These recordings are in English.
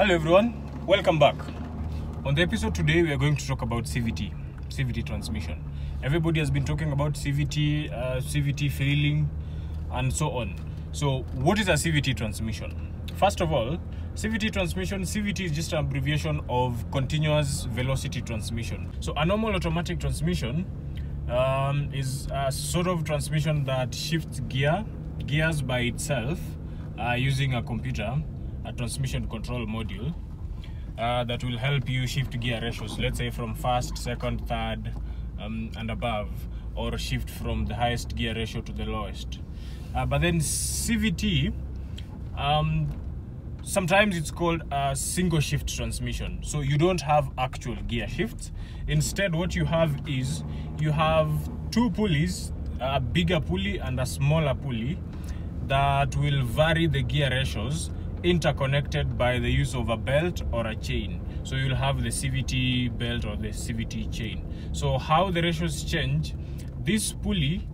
Hello everyone, welcome back. On the episode today, we are going to talk about CVT, CVT transmission. Everybody has been talking about CVT, uh, CVT failing, and so on. So, what is a CVT transmission? First of all, CVT transmission, CVT is just an abbreviation of continuous velocity transmission. So, a normal automatic transmission um, is a sort of transmission that shifts gear, gears by itself uh, using a computer, a transmission control module uh, that will help you shift gear ratios, let's say from first, second, third, um, and above, or shift from the highest gear ratio to the lowest. Uh, but then CVT, um, sometimes it's called a single shift transmission. So you don't have actual gear shifts. Instead, what you have is you have two pulleys, a bigger pulley and a smaller pulley that will vary the gear ratios interconnected by the use of a belt or a chain. So you'll have the CVT belt or the CVT chain. So how the ratios change, this pulley,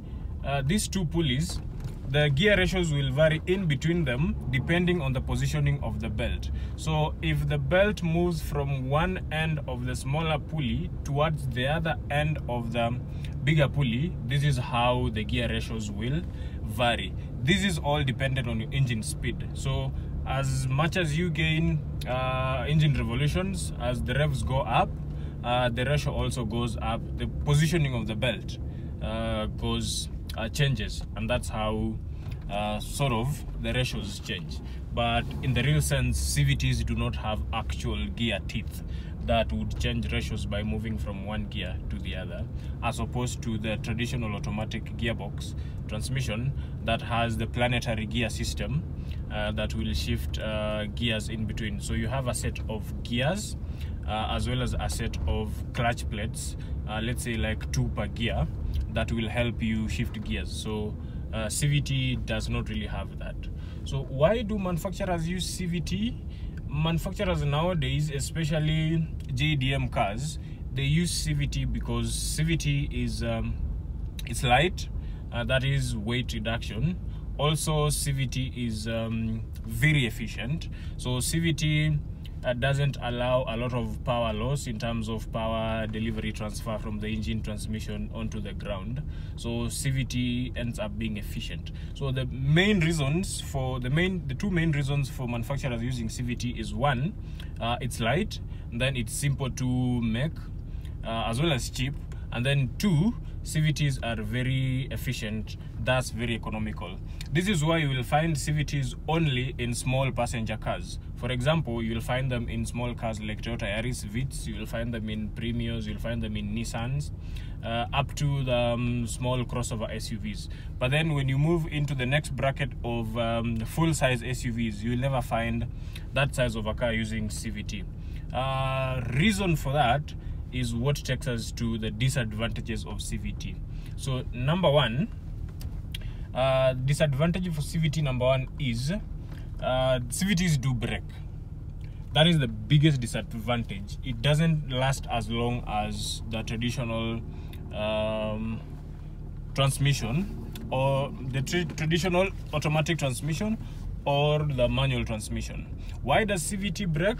uh, these two pulleys, the gear ratios will vary in between them depending on the positioning of the belt. So if the belt moves from one end of the smaller pulley towards the other end of the bigger pulley, this is how the gear ratios will vary. This is all dependent on your engine speed. So as much as you gain uh, engine revolutions, as the revs go up, uh, the ratio also goes up. The positioning of the belt uh, goes uh, changes, and that's how uh, sort of the ratios change. But in the real sense, CVTs do not have actual gear teeth that would change ratios by moving from one gear to the other, as opposed to the traditional automatic gearbox transmission that has the planetary gear system uh, that will shift uh, gears in between. So you have a set of gears uh, as well as a set of clutch plates, uh, let's say like two per gear, that will help you shift gears. So uh, CVT does not really have that. So why do manufacturers use CVT? Manufacturers nowadays, especially JDM cars, they use CVT because CVT is um, it's light, uh, that is weight reduction. Also, CVT is um, very efficient. So CVT uh, doesn't allow a lot of power loss in terms of power delivery transfer from the engine transmission onto the ground so cvt ends up being efficient so the main reasons for the main the two main reasons for manufacturers using cvt is one uh, it's light then it's simple to make uh, as well as cheap and then two cvts are very efficient that's very economical. This is why you will find cvts only in small passenger cars. For example you'll find them in small cars like toyota yaris vitz you will find them in premios you'll find them in nissans uh, up to the um, small crossover suvs but then when you move into the next bracket of um, full size suvs you'll never find that size of a car using cvt uh, reason for that is what takes us to the disadvantages of CVT. So number one, uh, disadvantage for CVT number one is uh, CVTs do break. That is the biggest disadvantage. It doesn't last as long as the traditional um, transmission or the tra traditional automatic transmission or the manual transmission. Why does CVT break?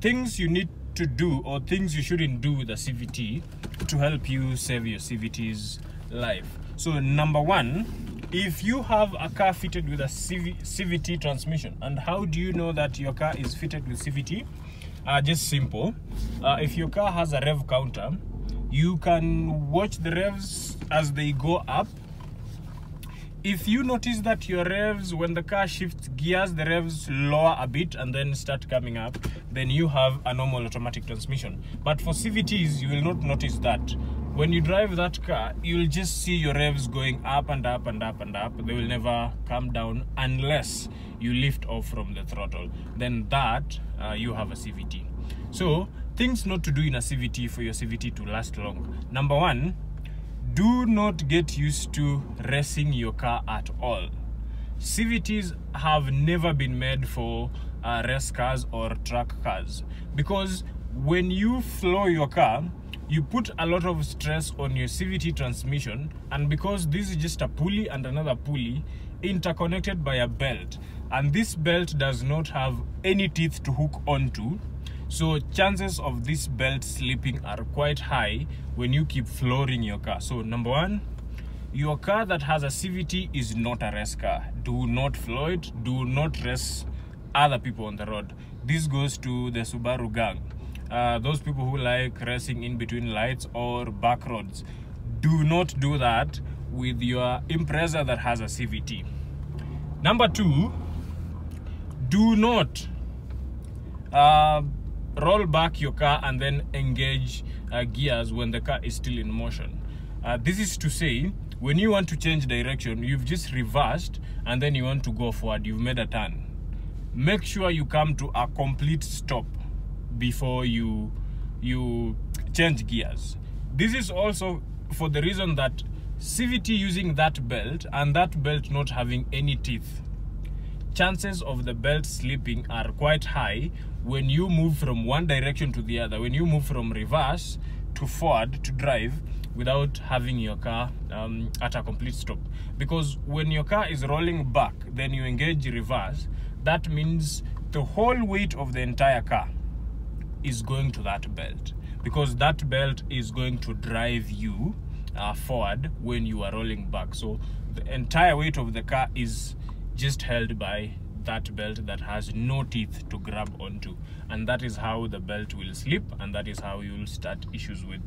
Things you need to do or things you shouldn't do with a CVT to help you save your CVT's life. So number one, if you have a car fitted with a CV, CVT transmission, and how do you know that your car is fitted with CVT? Uh, just simple. Uh, if your car has a rev counter, you can watch the revs as they go up if you notice that your revs when the car shifts gears the revs lower a bit and then start coming up then you have a normal automatic transmission. But for cvts you will not notice that. When you drive that car you'll just see your revs going up and up and up and up. They will never come down unless you lift off from the throttle. Then that uh, you have a cvt so things not to do in a cvt for your cvt to last long. Number one do not get used to racing your car at all. CVTs have never been made for uh, race cars or track cars because when you flow your car, you put a lot of stress on your CVT transmission, and because this is just a pulley and another pulley interconnected by a belt, and this belt does not have any teeth to hook onto, so chances of this belt slipping are quite high when you keep flooring your car. So number one, your car that has a CVT is not a race car. Do not floor it. Do not race other people on the road. This goes to the Subaru gang. Uh, those people who like racing in between lights or back roads. Do not do that with your Impreza that has a CVT. Number two, do not uh, roll back your car and then engage uh, gears when the car is still in motion. Uh, this is to say, when you want to change direction, you've just reversed and then you want to go forward, you've made a turn. Make sure you come to a complete stop before you you change gears. This is also for the reason that CVT using that belt and that belt not having any teeth chances of the belt slipping are quite high when you move from one direction to the other when you move from reverse to forward to drive without having your car um, at a complete stop. Because when your car is rolling back then you engage reverse that means the whole weight of the entire car is going to that belt. Because that belt is going to drive you uh, forward when you are rolling back. So the entire weight of the car is just held by that belt that has no teeth to grab onto. And that is how the belt will slip and that is how you will start issues with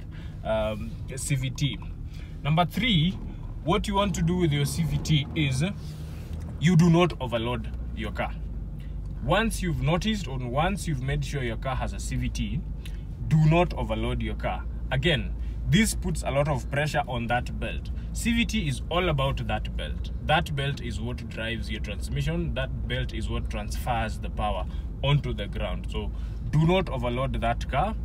um, cvt number three what you want to do with your cvt is you do not overload your car. Once you've noticed or once you've made sure your car has a cvt do not overload your car. Again this puts a lot of pressure on that belt. Cvt is all about that belt. That belt is what drives your transmission. That belt is what transfers the power onto the ground. So do not overload that car.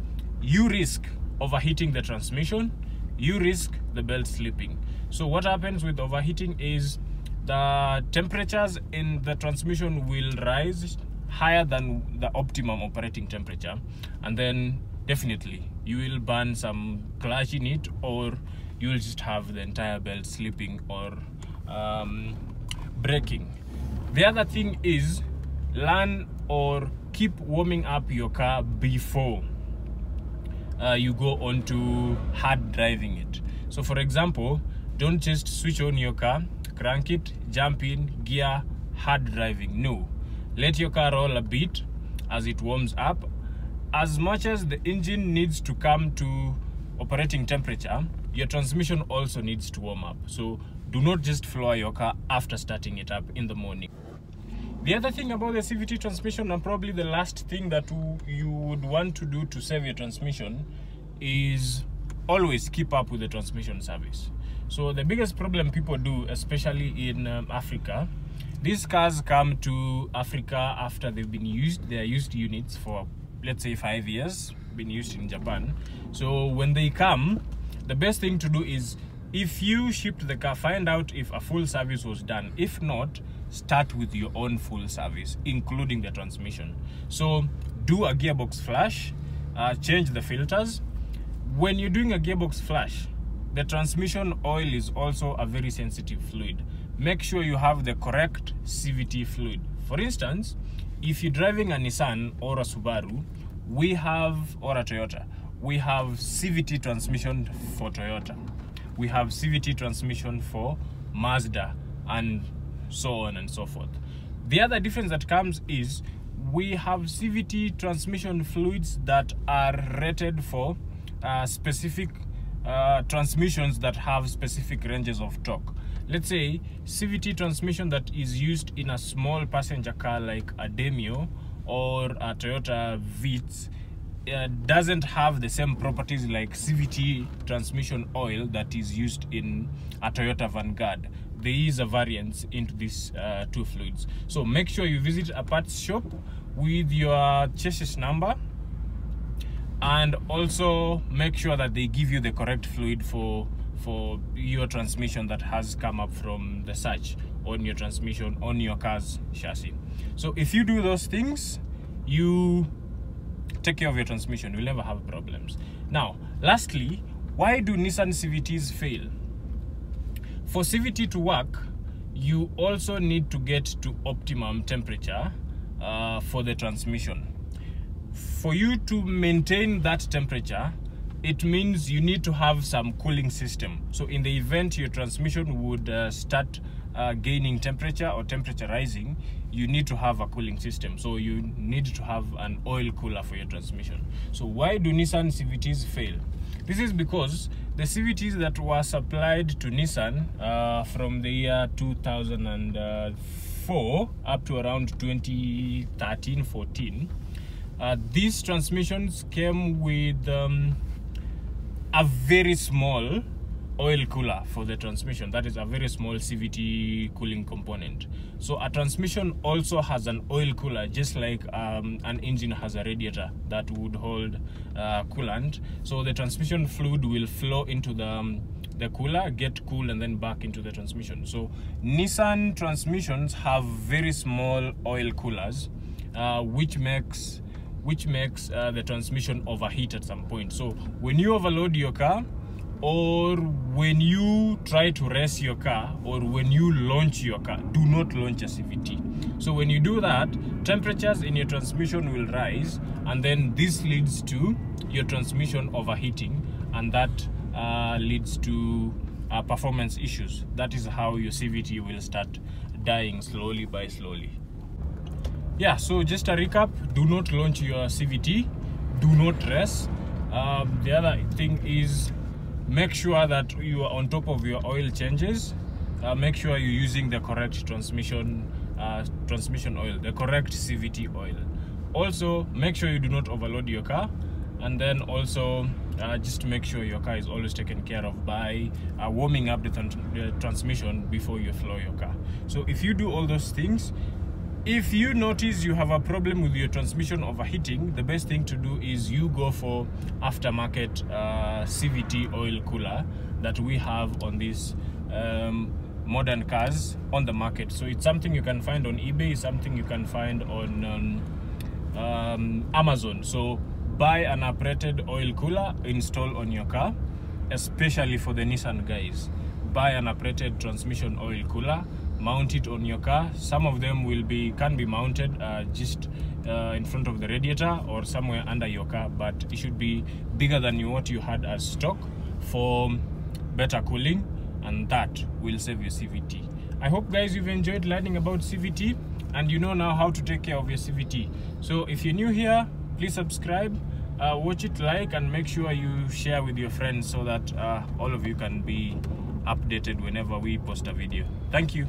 You risk overheating the transmission. You risk the belt slipping. So what happens with overheating is the temperatures in the transmission will rise higher than the optimum operating temperature. And then definitely you will burn some clutch in it or you will just have the entire belt slipping or um, breaking. The other thing is learn or keep warming up your car before uh, you go on to hard driving it. So for example don't just switch on your car crank it jump in gear hard driving. No. Let your car roll a bit. As it warms up as much as the engine needs to come to operating temperature your transmission also needs to warm up. So do not just floor your car after starting it up in the morning. The other thing about the cvt transmission and probably the last thing that you would want to do to save your transmission is always keep up with the transmission service. So the biggest problem people do especially in um, africa these cars come to africa after they've been used they are used units for let's say five years been used in japan. So when they come the best thing to do is if you shipped the car find out if a full service was done. If not start with your own full service including the transmission. So do a gearbox flush uh, change the filters. When you're doing a gearbox flush the transmission oil is also a very sensitive fluid. Make sure you have the correct cvt fluid. For instance if you're driving a nissan or a subaru we have or a toyota we have cvt transmission for toyota. We have cvt transmission for mazda and so on and so forth. The other difference that comes is we have cvt transmission fluids that are rated for uh, specific uh, transmissions that have specific ranges of torque let's say cvt transmission that is used in a small passenger car like a demio or a toyota vitz uh, doesn't have the same properties like cvt transmission oil that is used in a toyota vanguard. There is a variance into these uh, two fluids. So make sure you visit a parts shop with your chassis number and also make sure that they give you the correct fluid for for your transmission that has come up from the search on your transmission on your car's chassis so if you do those things you take care of your transmission you'll never have problems Now, lastly, why do Nissan CVTs fail? For CVT to work, you also need to get to optimum temperature uh, for the transmission. For you to maintain that temperature, it means you need to have some cooling system. So in the event your transmission would uh, start uh, gaining temperature or temperature rising, you need to have a cooling system. So you need to have an oil cooler for your transmission. So why do Nissan CVTs fail? This is because the CVTs that were supplied to Nissan uh, from the year 2004 up to around 2013-14, uh, these transmissions came with um, a very small oil cooler for the transmission. That is a very small cvt cooling component. So a transmission also has an oil cooler just like um, an engine has a radiator that would hold uh, coolant. So the transmission fluid will flow into the um, the cooler get cool and then back into the transmission. So nissan transmissions have very small oil coolers uh, which makes which makes uh, the transmission overheat at some point. So when you overload your car or when you try to race your car or when you launch your car do not launch a cvt so when you do that temperatures in your transmission will rise and then this leads to your transmission overheating and that uh, leads to uh, performance issues. That is how your cvt will start dying slowly by slowly yeah so just a recap. Do not launch your cvt do not rest um, the other thing is make sure that you are on top of your oil changes. Uh, make sure you're using the correct transmission uh, transmission oil the correct cvt oil. Also make sure you do not overload your car. And then also uh, just make sure your car is always taken care of by uh, warming up the, the transmission before you flow your car. So if you do all those things if you notice you have a problem with your transmission overheating the best thing to do is you go for aftermarket uh, cvt oil cooler that we have on these um, modern cars on the market. So it's something you can find on ebay something you can find on um, um, amazon. So buy an operated oil cooler install on your car especially for the nissan guys. Buy an operated transmission oil cooler mount it on your car. Some of them will be can be mounted uh, just uh, in front of the radiator or somewhere under your car but it should be bigger than what you had as stock for better cooling and that will save your cvt i hope guys you've enjoyed learning about cvt and you know now how to take care of your cvt so if you're new here please subscribe uh, watch it like and make sure you share with your friends so that uh, all of you can be updated whenever we post a video. Thank you